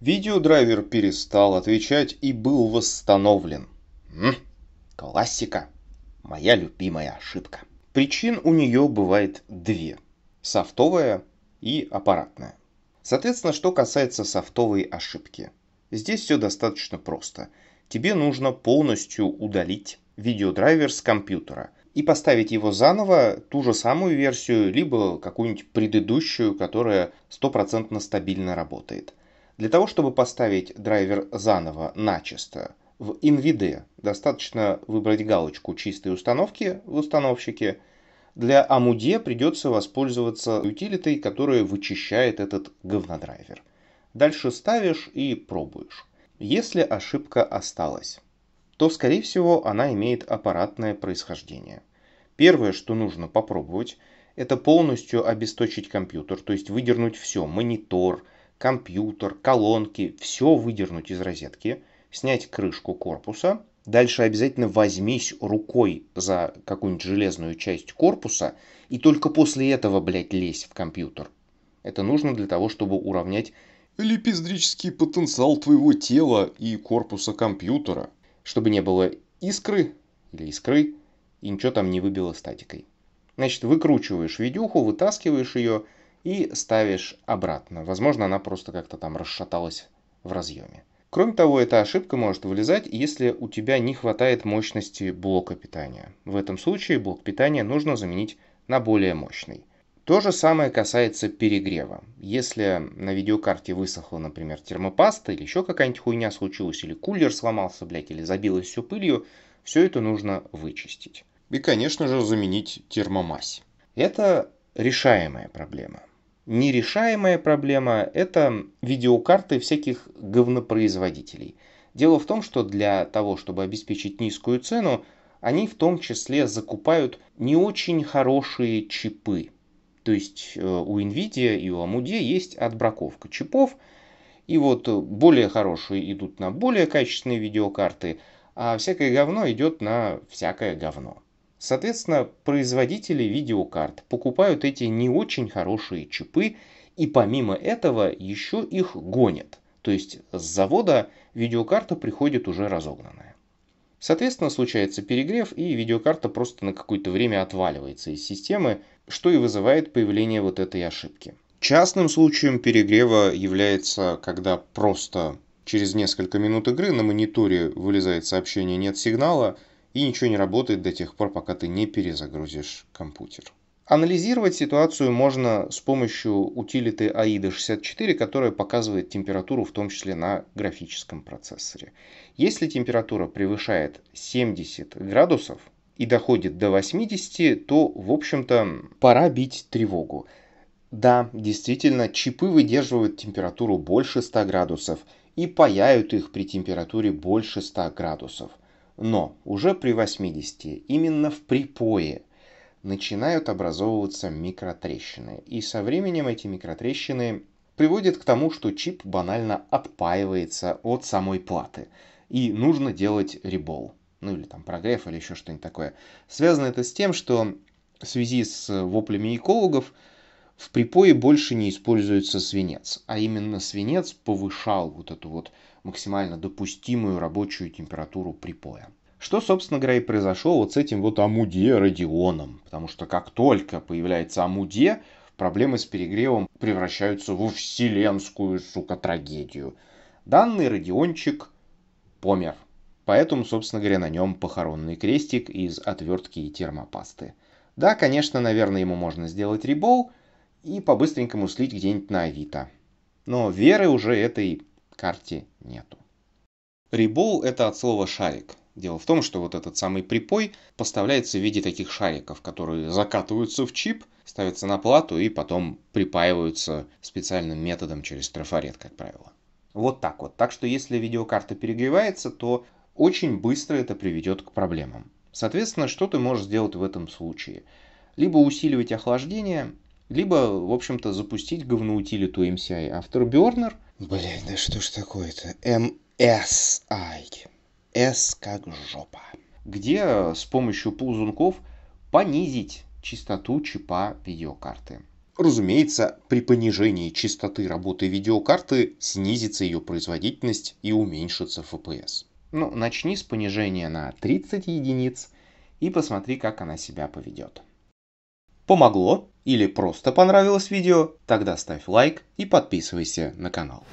Видеодрайвер перестал отвечать и был восстановлен. М, классика. Моя любимая ошибка. Причин у нее бывает две. Софтовая и аппаратная. Соответственно, что касается софтовой ошибки. Здесь все достаточно просто. Тебе нужно полностью удалить видеодрайвер с компьютера и поставить его заново, ту же самую версию, либо какую-нибудь предыдущую, которая стопроцентно стабильно работает. Для того, чтобы поставить драйвер заново, начисто, в NVIDIA достаточно выбрать галочку чистой установки в установщике. Для AMUD придется воспользоваться утилитой, которая вычищает этот говнодрайвер. Дальше ставишь и пробуешь. Если ошибка осталась, то скорее всего она имеет аппаратное происхождение. Первое, что нужно попробовать, это полностью обесточить компьютер, то есть выдернуть все, монитор, компьютер, колонки, все выдернуть из розетки – снять крышку корпуса. Дальше обязательно возьмись рукой за какую-нибудь железную часть корпуса и только после этого, блядь, лезь в компьютер. Это нужно для того, чтобы уравнять лепездрический потенциал твоего тела и корпуса компьютера, чтобы не было искры или искры и ничего там не выбило статикой. Значит, выкручиваешь видюху, вытаскиваешь ее и ставишь обратно. Возможно, она просто как-то там расшаталась в разъеме. Кроме того, эта ошибка может вылезать, если у тебя не хватает мощности блока питания. В этом случае блок питания нужно заменить на более мощный. То же самое касается перегрева. Если на видеокарте высохла, например, термопаста или еще какая-нибудь хуйня случилась, или кулер сломался, блядь, или забилось все пылью, все это нужно вычистить. И, конечно же, заменить термомассе. Это решаемая проблема нерешаемая проблема – это видеокарты всяких говнопроизводителей. Дело в том, что для того, чтобы обеспечить низкую цену, они в том числе закупают не очень хорошие чипы. То есть э, у NVIDIA и у AMD есть отбраковка чипов, и вот более хорошие идут на более качественные видеокарты, а всякое говно идет на всякое говно. Соответственно, производители видеокарт покупают эти не очень хорошие чипы и помимо этого еще их гонят. То есть с завода видеокарта приходит уже разогнанная. Соответственно, случается перегрев и видеокарта просто на какое-то время отваливается из системы, что и вызывает появление вот этой ошибки. Частным случаем перегрева является, когда просто через несколько минут игры на мониторе вылезает сообщение «нет сигнала», и ничего не работает до тех пор, пока ты не перезагрузишь компьютер. Анализировать ситуацию можно с помощью утилиты AIDA64, которая показывает температуру в том числе на графическом процессоре. Если температура превышает 70 градусов и доходит до 80, то, в общем-то, пора бить тревогу. Да, действительно, чипы выдерживают температуру больше 100 градусов и паяют их при температуре больше 100 градусов. Но уже при 80 именно в припое начинают образовываться микротрещины. И со временем эти микротрещины приводят к тому, что чип банально отпаивается от самой платы. И нужно делать ребол. Ну или там прогрев или еще что-нибудь такое. Связано это с тем, что в связи с воплями экологов в припое больше не используется свинец. А именно свинец повышал вот эту вот максимально допустимую рабочую температуру припоя. Что, собственно говоря, и произошло вот с этим вот Амуде Радионом. Потому что как только появляется Амуде, проблемы с перегревом превращаются в вселенскую, сука, трагедию. Данный Радиончик помер. Поэтому, собственно говоря, на нем похоронный крестик из отвертки и термопасты. Да, конечно, наверное, ему можно сделать ребол и по-быстренькому слить где-нибудь на Авито. Но веры уже этой карте нету. Рибол это от слова шарик. Дело в том, что вот этот самый припой поставляется в виде таких шариков, которые закатываются в чип, ставятся на плату и потом припаиваются специальным методом через трафарет, как правило. Вот так вот. Так что если видеокарта перегревается, то очень быстро это приведет к проблемам. Соответственно, что ты можешь сделать в этом случае? Либо усиливать охлаждение, либо, в общем-то, запустить говноутилиту MCI. Afterburner, блять, да что ж такое-то, MSI, S как жопа, где э, с помощью ползунков понизить частоту чипа видеокарты. Разумеется, при понижении частоты работы видеокарты снизится ее производительность и уменьшится FPS. Ну, начни с понижения на 30 единиц и посмотри, как она себя поведет. Помогло или просто понравилось видео, тогда ставь лайк и подписывайся на канал.